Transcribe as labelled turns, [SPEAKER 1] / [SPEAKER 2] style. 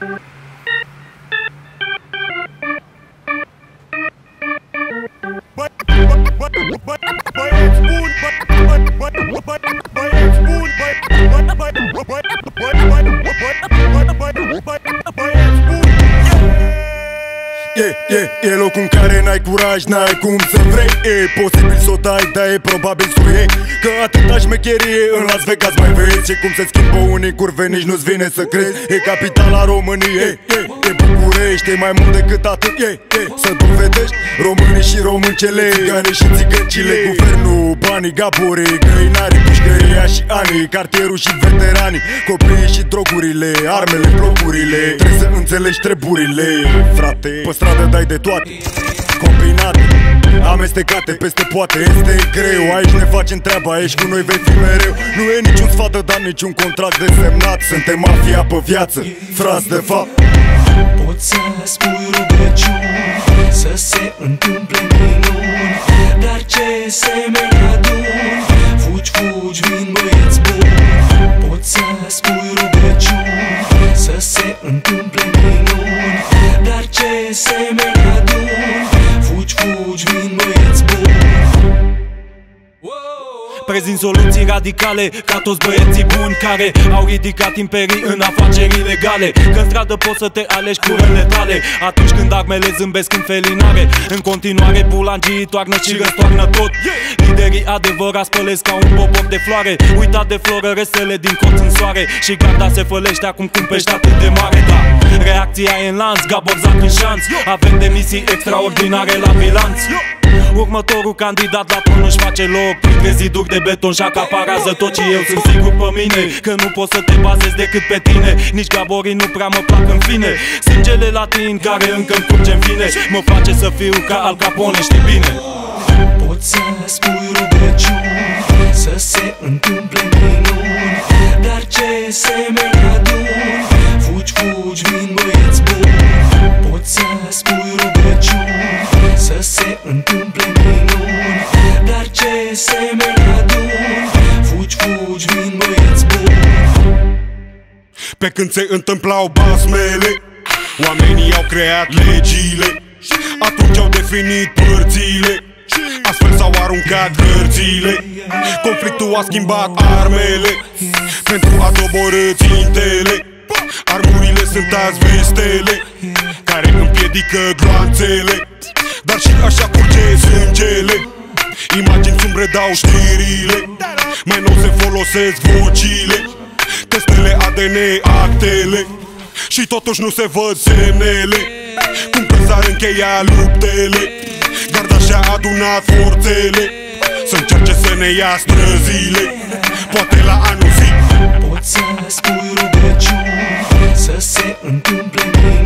[SPEAKER 1] Thank you
[SPEAKER 2] E, e, e locul în care n-ai curaj, n-ai cum să vrei. E posibil să o dai, dar e probabil să o iei. Că atâta șmecherie în Las Vegas mai vezi Și cum se schimbă. Unii curve, nici nu-ți vine să crezi. E capitala României, e, e București, e mai mult decât atât e, e, Să dovedești românii și româncele Țigane și țigăncile Guvernul, banii, gaborii, găinarii Pușcăria și anii, cartierul și veteranii Copiii și drogurile, armele, blocurile Trebuie să înțelegi treburile, frate. Pe stradă dai de toate Combinate, amestecate peste poate. Este greu, aici ne facem treaba Aici cu noi vei fi mereu. Nu e niciun sfat de dat, niciun contract de semnat. Suntem mafia pe viață, frați de fapt
[SPEAKER 3] Poți să spui rugăciuni Să se întâmple minuni Dar ce semeni adun
[SPEAKER 4] Prezint soluții radicale ca toți băieții buni Care au ridicat imperii în afaceri legale Că în stradă poți să te alegi cu rele tale. Atunci când armele zâmbesc în felinare În continuare bulangii toarnă și răstoarnă tot. Liderii adevărați spălesc ca un popor de floare. Uitat de floră resele din colț în soare. Și garda se fălește acum cum pești atât de mare Da, reacția e în lanț, Gabor Zac în șanț Avem demisii extraordinare la bilanț Următorul candidat la tron își face loc. Printre ziduri de beton și acaparează tot și eu sunt sigur pe mine. Că nu pot să te bazezi decât pe tine. Nici gaborii nu prea mă plac în fine. Sângele latin care încă îmi curge în fine. Mă face să fiu ca Al Capone, știi bine.
[SPEAKER 3] Poți să spui rugăciuni Să se întâmple minuni Dar ce semeni adun
[SPEAKER 5] Pe când se întâmplau basmele Oamenii au creat legile Atunci au definit părțile. Astfel s-au aruncat hărțile Conflictul a schimbat armele. Pentru a doborâ țintele Armurile sunt azi vestele Care împiedică gloanțele. Dar și așa curge sângele Imagini sumbre dau știrile. Mai nou se folosesc vocile Testele ADN, actele. Și totuși nu se văd semnele. Cum că s-ar încheia luptele. Garda și-a adunat forțele. Să încerce să ne ia străzile. Poate la anul zi.
[SPEAKER 3] Poți să spui rugăciuni Să se întâmple minuni Dar ce semeni